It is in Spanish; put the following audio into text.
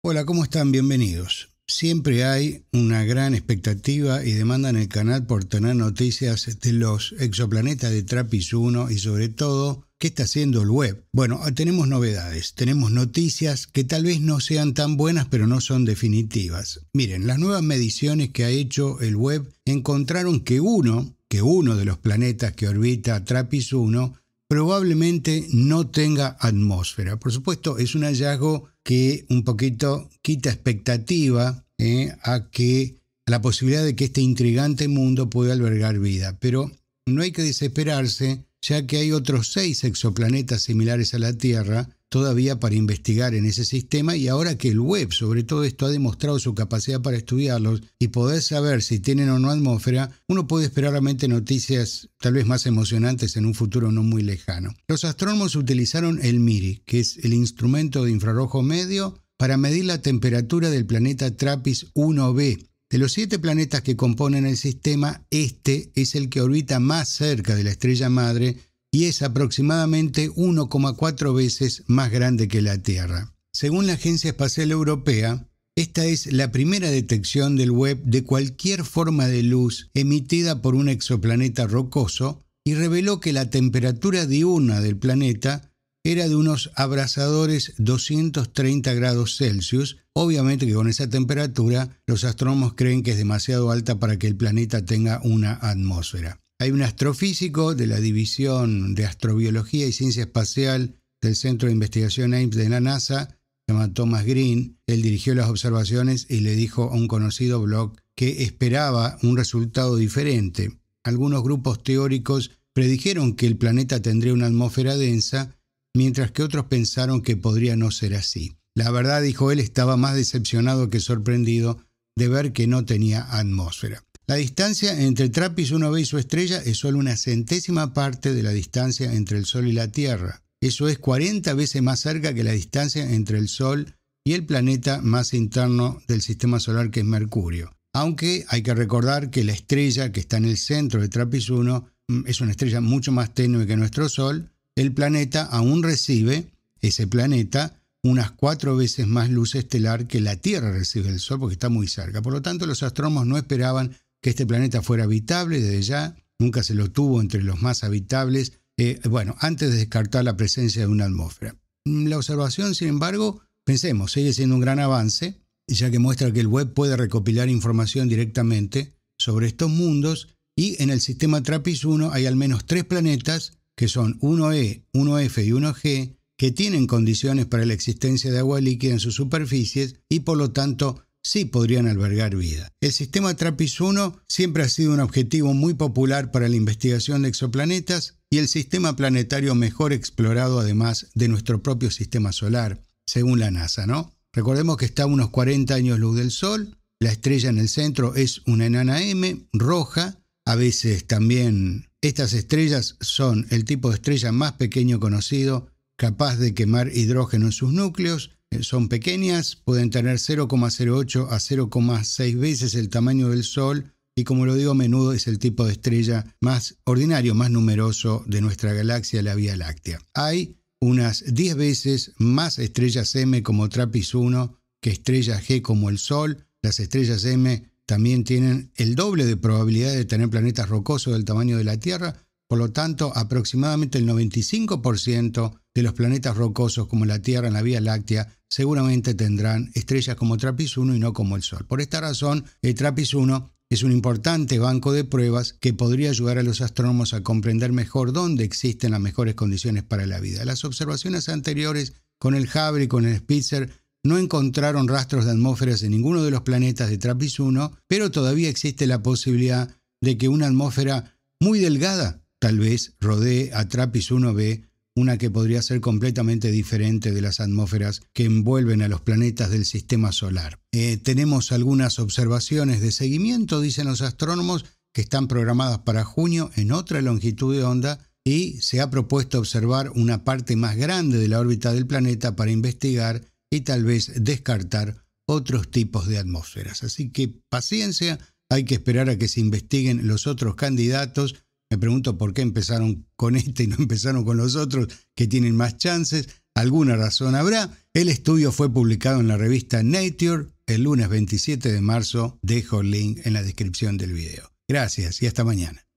Hola, ¿cómo están? Bienvenidos. Siempre hay una gran expectativa y demanda en el canal por tener noticias de los exoplanetas de Trappist 1 y sobre todo qué está haciendo el web. Bueno, tenemos novedades, tenemos noticias que tal vez no sean tan buenas pero no son definitivas. Miren, las nuevas mediciones que ha hecho el web encontraron que uno, que uno de los planetas que orbita Trappist 1 probablemente no tenga atmósfera. Por supuesto, es un hallazgo que un poquito quita expectativa eh, a que a la posibilidad de que este intrigante mundo pueda albergar vida. Pero no hay que desesperarse, ya que hay otros seis exoplanetas similares a la Tierra todavía para investigar en ese sistema y ahora que el web sobre todo esto ha demostrado su capacidad para estudiarlos y poder saber si tienen o no atmósfera, uno puede esperar realmente noticias tal vez más emocionantes en un futuro no muy lejano. Los astrónomos utilizaron el MIRI, que es el instrumento de infrarrojo medio, para medir la temperatura del planeta TRAPPIST 1b. De los siete planetas que componen el sistema, este es el que orbita más cerca de la estrella madre y es aproximadamente 1,4 veces más grande que la Tierra. Según la Agencia Espacial Europea, esta es la primera detección del web de cualquier forma de luz emitida por un exoplaneta rocoso y reveló que la temperatura diurna del planeta era de unos abrasadores 230 grados Celsius. Obviamente que con esa temperatura los astrónomos creen que es demasiado alta para que el planeta tenga una atmósfera. Hay un astrofísico de la División de Astrobiología y Ciencia Espacial del Centro de Investigación Ames de la NASA, se llama Thomas Green. Él dirigió las observaciones y le dijo a un conocido blog que esperaba un resultado diferente. Algunos grupos teóricos predijeron que el planeta tendría una atmósfera densa, mientras que otros pensaron que podría no ser así. La verdad, dijo él, estaba más decepcionado que sorprendido de ver que no tenía atmósfera. La distancia entre TRAPPIST 1b y su estrella es solo una centésima parte de la distancia entre el Sol y la Tierra. Eso es 40 veces más cerca que la distancia entre el Sol y el planeta más interno del sistema solar que es Mercurio. Aunque hay que recordar que la estrella que está en el centro de TRAPPIST 1 mm, es una estrella mucho más tenue que nuestro Sol, el planeta aún recibe, ese planeta, unas cuatro veces más luz estelar que la Tierra recibe del Sol porque está muy cerca. Por lo tanto, los astrónomos no esperaban que este planeta fuera habitable desde ya, nunca se lo tuvo entre los más habitables, eh, bueno, antes de descartar la presencia de una atmósfera. La observación, sin embargo, pensemos, sigue siendo un gran avance, ya que muestra que el web puede recopilar información directamente sobre estos mundos y en el sistema TRAPPIST-1 hay al menos tres planetas, que son 1E, 1F y 1G, que tienen condiciones para la existencia de agua líquida en sus superficies y por lo tanto sí podrían albergar vida. El sistema TRAPPIST-1 siempre ha sido un objetivo muy popular para la investigación de exoplanetas y el sistema planetario mejor explorado además de nuestro propio sistema solar, según la NASA, ¿no? Recordemos que está a unos 40 años luz del Sol, la estrella en el centro es una enana M, roja, a veces también estas estrellas son el tipo de estrella más pequeño conocido, capaz de quemar hidrógeno en sus núcleos, son pequeñas, pueden tener 0,08 a 0,6 veces el tamaño del Sol y como lo digo menudo es el tipo de estrella más ordinario, más numeroso de nuestra galaxia, la Vía Láctea. Hay unas 10 veces más estrellas M como TRAPPIST 1 que estrellas G como el Sol. Las estrellas M también tienen el doble de probabilidad de tener planetas rocosos del tamaño de la Tierra, por lo tanto aproximadamente el 95% de los planetas rocosos como la Tierra en la Vía Láctea seguramente tendrán estrellas como TRAPPIST 1 y no como el Sol. Por esta razón, el TRAPPIST 1 es un importante banco de pruebas que podría ayudar a los astrónomos a comprender mejor dónde existen las mejores condiciones para la vida. Las observaciones anteriores con el Hubble y con el Spitzer no encontraron rastros de atmósferas en ninguno de los planetas de TRAPPIST 1, pero todavía existe la posibilidad de que una atmósfera muy delgada tal vez rodee a TRAPPIST 1b una que podría ser completamente diferente de las atmósferas que envuelven a los planetas del sistema solar. Eh, tenemos algunas observaciones de seguimiento, dicen los astrónomos, que están programadas para junio en otra longitud de onda y se ha propuesto observar una parte más grande de la órbita del planeta para investigar y tal vez descartar otros tipos de atmósferas. Así que paciencia, hay que esperar a que se investiguen los otros candidatos me pregunto por qué empezaron con este y no empezaron con los otros que tienen más chances. alguna razón habrá. El estudio fue publicado en la revista Nature el lunes 27 de marzo. Dejo el link en la descripción del video. Gracias y hasta mañana.